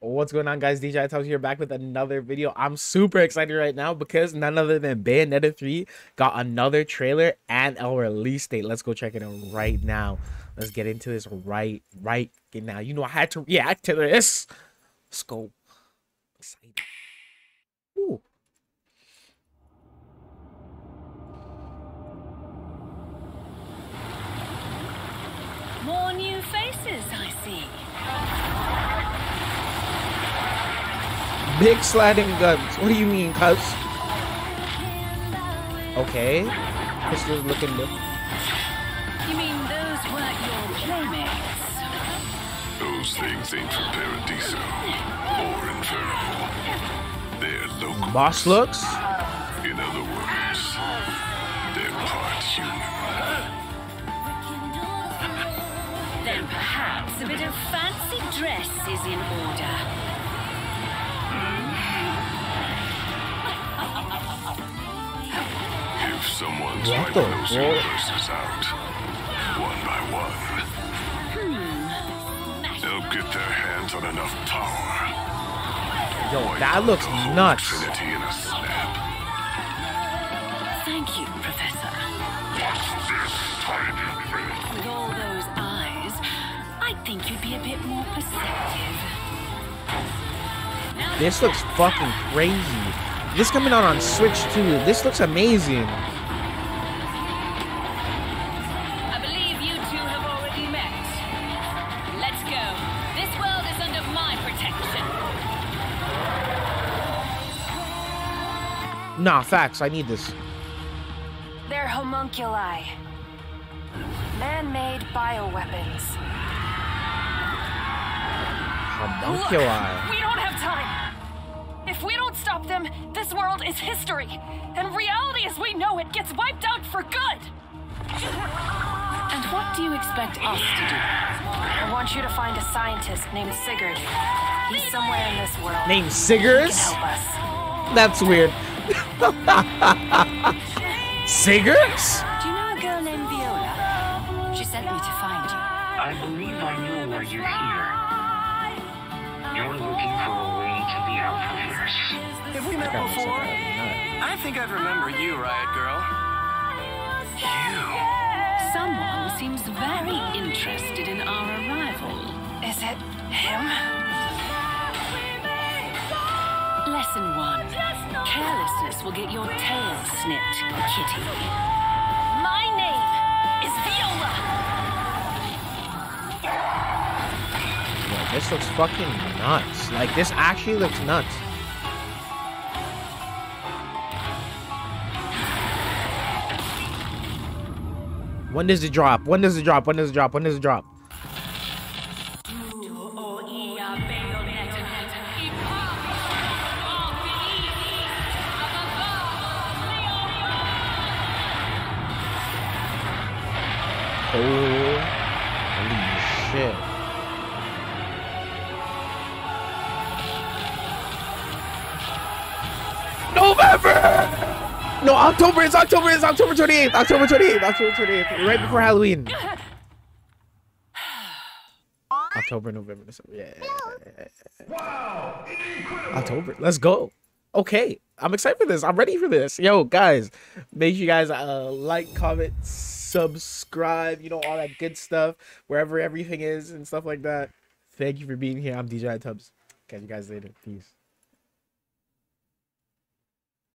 What's going on, guys? DJ iTubz here back with another video. I'm super excited right now because none other than Bayonetta 3 got another trailer and a release date. Let's go check it out right now. Let's get into this right right now. You know I had to react to this. Let's go. Excited. Ooh. More new faces, I see. Big sliding guns. What do you mean, cuz? Okay. Pistol's looking good. You mean those weren't your playmates? Those things ain't from Paradiso or Inferno. They're local. Boss looks. In other words, they're part human. Then perhaps a bit of fancy dress is in order. If someone's What wiping the those fuck? universes out, one by one, hmm. they'll get their hands on enough power. Yo, Wipe that looks nuts. Infinity in a snap. Thank you, Professor. What's this, tiny friend? With all those eyes, I think you'd be a bit more perceptive. This looks fucking crazy. This coming out on Switch too. This looks amazing. Nah, facts. I need this. They're homunculi. Man-made bioweapons. Homunculi. Look, we don't have time. If we don't stop them, this world is history, and reality as we know it gets wiped out for good. And what do you expect us to do? I want you to find a scientist named Sigurd. He's somewhere in this world. Name He can help us. That's weird. Siggers? Do you know a girl named Viola? She sent me to find you. I believe I know why you're here. You're looking for a way to the Alphaverse. Have we met Kinda looks like before? I think I'd remember you, Riot Girl. You? Someone seems very interested in our arrival. Is it him? Lesson one. Carelessness will get your tail snipped, kitty. My name is Viola. Yo, this looks fucking nuts. Like, this actually looks nuts. When does it drop? When does it drop? When does it drop? When does it drop? Holy shit. November! No, October. It's October. It's October 28th. October 28th. October 28th. Right before Halloween. October, November, December. Yeah. Wow. October. Let's go. Okay. I'm excited for this. I'm ready for this. Yo, guys, make sure you guys uh, like, comment, subscribe, you know, all that good stuff, wherever everything is and stuff like that. Thank you for being here. I'm DJ iTubz. Catch you guys later. Peace.